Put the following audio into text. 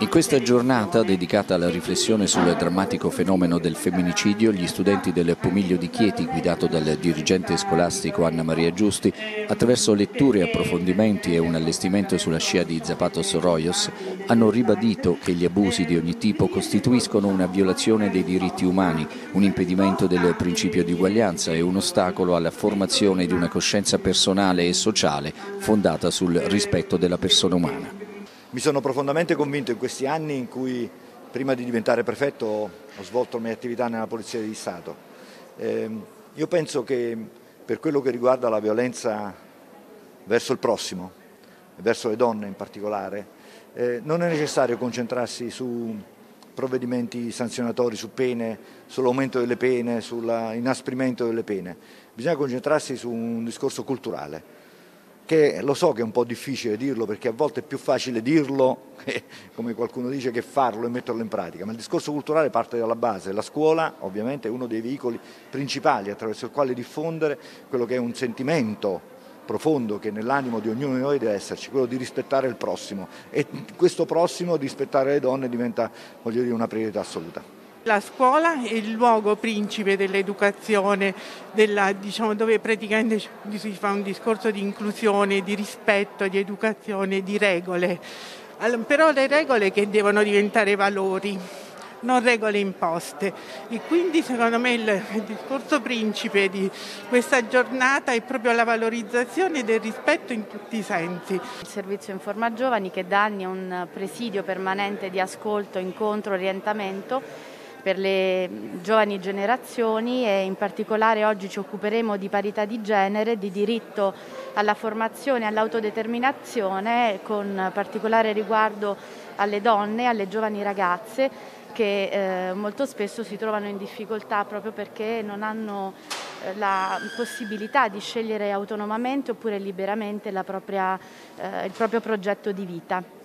In questa giornata dedicata alla riflessione sul drammatico fenomeno del femminicidio, gli studenti del Pomiglio di Chieti, guidato dal dirigente scolastico Anna Maria Giusti, attraverso letture, approfondimenti e un allestimento sulla scia di Zapatos Royos, hanno ribadito che gli abusi di ogni tipo costituiscono una violazione dei diritti umani, un impedimento del principio di uguaglianza e un ostacolo alla formazione di una coscienza personale e sociale fondata sul rispetto della persona umana. Mi sono profondamente convinto in questi anni in cui prima di diventare prefetto ho svolto le mie attività nella Polizia di Stato. Eh, io penso che per quello che riguarda la violenza verso il prossimo, verso le donne in particolare, eh, non è necessario concentrarsi su provvedimenti sanzionatori, su pene, sull'aumento delle pene, sull'inasprimento delle pene. Bisogna concentrarsi su un discorso culturale che lo so che è un po' difficile dirlo perché a volte è più facile dirlo, come qualcuno dice, che farlo e metterlo in pratica, ma il discorso culturale parte dalla base, la scuola ovviamente è uno dei veicoli principali attraverso il quale diffondere quello che è un sentimento profondo che nell'animo di ognuno di noi deve esserci, quello di rispettare il prossimo e questo prossimo, rispettare le donne, diventa dire, una priorità assoluta. La scuola è il luogo principe dell'educazione, diciamo, dove praticamente si fa un discorso di inclusione, di rispetto, di educazione, di regole. Allora, però le regole che devono diventare valori, non regole imposte. E quindi secondo me il, il discorso principe di questa giornata è proprio la valorizzazione del rispetto in tutti i sensi. Il servizio Informa Giovani che da anni è un presidio permanente di ascolto, incontro, orientamento per le giovani generazioni e in particolare oggi ci occuperemo di parità di genere, di diritto alla formazione e all'autodeterminazione con particolare riguardo alle donne, alle giovani ragazze che eh, molto spesso si trovano in difficoltà proprio perché non hanno eh, la possibilità di scegliere autonomamente oppure liberamente propria, eh, il proprio progetto di vita.